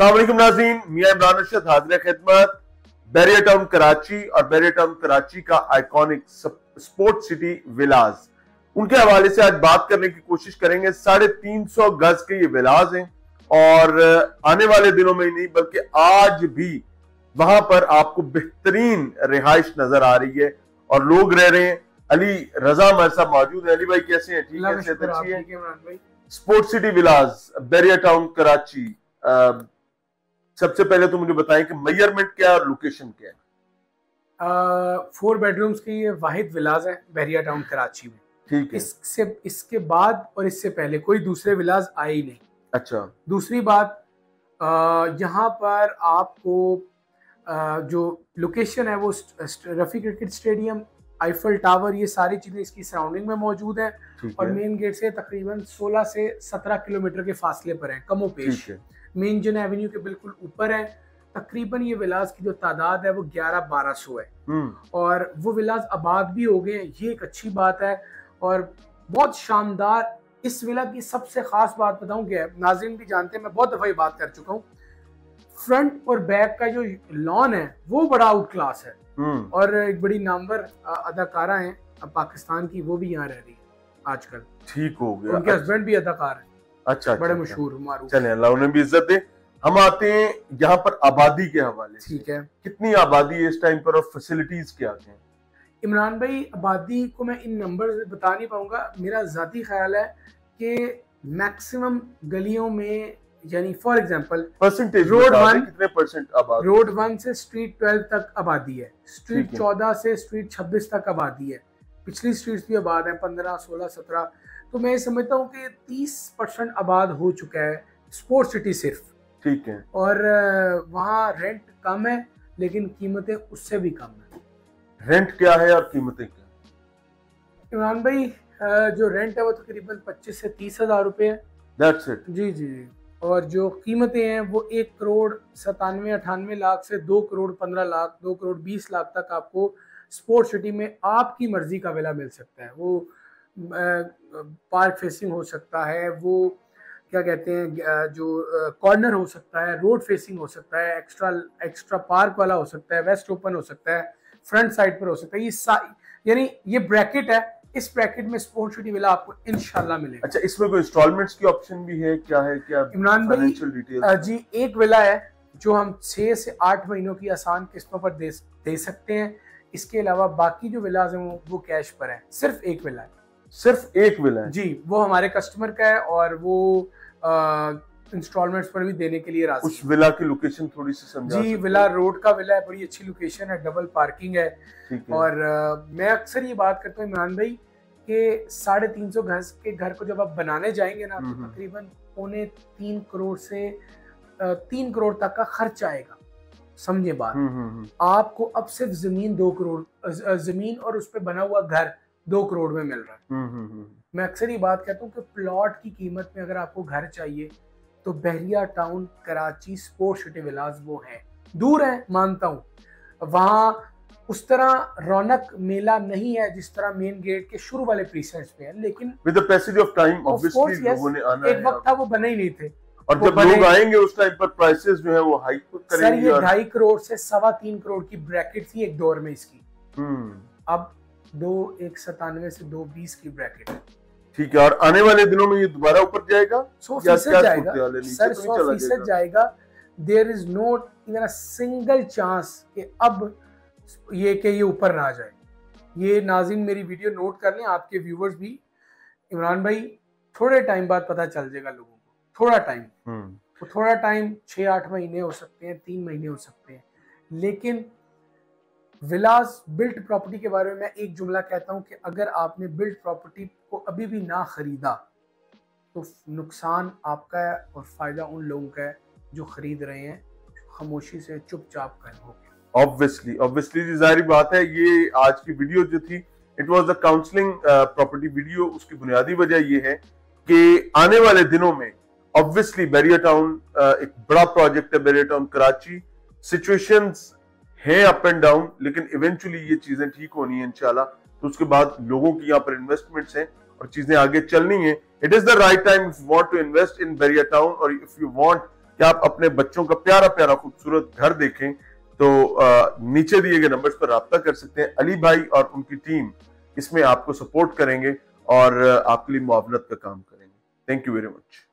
असलम नाजीन। मियाँ इमरान अरशद हाजिर खिदमत। बैरियर टाउन कराची और बैरियर टाउन कराची का आइकॉनिक स्पोर्ट सिटी विलाज उनके हवाले से आज बात करने की कोशिश करेंगे। साढ़े तीन सौ गज के ये विलाज हैं और आने वाले दिनों में ही नहीं बल्कि आज भी वहाँ पर आपको बेहतरीन रिहाइश नज़र आ रही है और लोग रह रहे हैं। अली रजा हमारे साहब मौजूद है। अली भाई कैसे हैं? ठीक है? सेहत अच्छी है sport city villas Bahria Town Karachi सबसे पहले तो मुझे बताएँ कि मेज़रमेंट क्या है और लोकेशन क्या है? फोर बेडरूम्स की ये वाहिद विलाज है बैरिया टाउन कराची में। ठीक है। इससे इसके बाद और इससे पहले कोई दूसरे विलाज आए ही नहीं। अच्छा। दूसरी बात यहाँ पर आपको जो लोकेशन है वो Rafi cricket stadium Eiffel tower ये सारी चीज़ें इसकी सराउंडिंग में मौजूद है और मेन गेट से तकरीबन 16 से 17 किलोमीटर के फासले पर है कमो पेश मेन जन एवेन्यू के बिल्कुल ऊपर है तकरीबन ये विलास की जो तादाद है वो ग्यारह बारह सौ है। हम्म। और वो विलास आबाद भी हो गए ये एक अच्छी बात है। और बहुत शानदार इस विला की सबसे खास बात बताऊँ क्या नाजिन भी जानते हैं मैं बहुत दफ़ा ये बात कर चुका हूँ। फ्रंट और बैक का जो लॉन है वो बड़ा आउट क्लास है। हम्म। और एक बड़ी नामवर अदाकारा है पाकिस्तान की वो भी यहाँ रह रही है आजकल। ठीक हो गया। उनके हस्बैंड अच्छा। भी अदाकार है। अच्छा बड़े अच्छा, मशहूर मारूफ। चले अल्लाह उन्हें भी इज़्ज़त दे। हम आते हैं यहाँ पर आबादी के हवाले ठीक है। कितनी आबादी है इस टाइम पर और फैसिलिटीज़ क्या हैं? इमरान भाई आबादी को मैं इन नंबर बता नहीं पाऊँगा। मेरा ज़ाती ख्याल है कि मैक्सिमम गलियों में यानी for example percentage road one कितने परसेंट आबादी रोड वन से स्ट्रीट ट्वेल्व तक आबादी है। स्ट्रीट चौदह से स्ट्रीट छब्बीस तक आबादी है। पिछली स्ट्रीट भी आबाद है पंद्रह सोलह सत्रह। तो मैं समझता हूँ कि तीस परसेंट आबाद हो चुका है स्पोर्ट सिटी सिर्फ़। ठीक है। और वहाँ रेंट कम है लेकिन कीमतें उससे भी कम है। रेंट क्या है और कीमतें क्या इमरान भाई जो रेंट है वो तकरीबन तो पच्चीस से तीस हज़ार रुपए है। That's it. जी जी जी। और जो कीमतें हैं वो एक करोड़ सतानवे अठानवे लाख से दो करोड़ पंद्रह लाख दो करोड़ बीस लाख तक आपको स्पोर्ट सिटी में आपकी मर्ज़ी का वेला मिल सकता है। वो पार्क फेसिंग हो सकता है वो क्या कहते हैं जो कॉर्नर हो सकता है रोड फेसिंग हो सकता है एक्स्ट्रा एक्स्ट्रा पार्क वाला हो सकता है वेस्ट ओपन हो सकता है फ्रंट साइड पर हो सकता है ये यानी ये ब्रैकेट है इस ब्रैकेट में स्पोर्ट सिटी विला आपको इनशाला मिलेगा। अच्छा इसमें कोई इंस्टॉलमेंट्स की ऑप्शन भी है क्या है क्या इमरान भाई जी एक विला है जो हम छह से आठ महीनों की आसान किस्तों पर दे दे सकते हैं इसके अलावा बाकी जो विलाज हैं वो वो कैश पर है सिर्फ़ एक विला है। सिर्फ़ एक विला है। जी वो हमारे कस्टमर का है और वो इंस्टॉलमेंट्स पर भी देने के लिए राज़ी उस विला की लोकेशन थोड़ी सी समझा जी विला रोड का विला है बड़ी अच्छी लोकेशन है डबल पार्किंग है, है। और आ, मैं अक्सर ये बात करता हूँ इमरान भाई कि साढ़े तीन सौ गज के घर को जब आप बनाने जाएँगे ना तो हम्म, हम्म। तकरीबन पौने तीन करोड़ से तीन करोड़ तक का खर्च आएगा। समझे बात? हम्म, आपको अब सिर्फ़ ज़मीन दो करोड़ ज़मीन और उस पर बना हुआ घर दो करोड़ में मिल रहा है। हम्म, हम्म, हम्म। मैं अक्सर ये बात कहता हूँ कि प्लॉट की कीमत में अगर आपको घर चाहिए तो Bahria Town Karachi sport city villas वो है। दूर है मानता हूँ। वहाँ उस तरह रौनक मेला नहीं है जिस तरह मेन गेट के शुरू वाले प्रीसेंट्स पे है लेकिन with the passage of time obviously लोगों ने आना एक वक्त था वो बने ही नहीं थे। और जब लोग आएँगे उस टाइम पर प्राइसेस जो है वो हाइक करेंगे सर ये ढाई करोड़ से सवा तीन करोड़ की ब्रैकेट थी एक दौर में इसकी। अब दो एक सतानवे से दो बीस की ब्रैकेट है। ठीक है और आने वाले दिनों में ये दोबारा ऊपर जाएगा सौ फ़ीसद जाएगा। सर तो सौ फ़ीसद जाएगा। There is not even single chance कि अब ये के ये ऊपर ना जाए। ये नाजिन मेरी वीडियो नोट कर लें आपके व्यूवर्स भी। इमरान भाई थोड़े टाइम बाद पता चल जाएगा लोगों को। थोड़ा टाइम। तो थोड़ा टाइम छः आठ महीने हो सकते हैं तीन महीने हो सकते हैं। लेकिन विलास बिल्ट प्रॉपर्टी के बारे में मैं एक जुमला कहता हूँ कि अगर आपने बिल्ट प्रॉपर्टी को अभी भी ना खरीदा तो नुकसान आपका है और फ़ायदा उन लोगों का है जो खरीद रहे हैं खामोशी से चुपचाप कर हो ऑब्वियसली ऑब्वियसली जारी बात है, ये आज की वीडियो जो थी it was a counselling property video उसकी बुनियादी वजह ये है कि आने वाले दिनों में ऑब्वियसली बैरियर टाउन एक बड़ा प्रोजेक्ट है बैरियर टाउन कराची सिचुएशंस है अप एंड डाउन लेकिन इवेंचुअली ये चीज़ें ठीक होनी है इनशाला तो उसके बाद लोगों की यहाँ पर इन्वेस्टमेंट्स हैं और चीज़ें आगे चलनी है। It is the right time if want to invest in Beria town और इफ़ यू वॉन्ट कि आप अपने बच्चों का प्यारा प्यारा खूबसूरत घर देखें तो नीचे दिए गए नंबर्स पर रबता कर सकते हैं। अली भाई और उनकी टीम इसमें आपको सपोर्ट करेंगे और आपके लिए मुआवनत का काम करेंगे। Thank you very much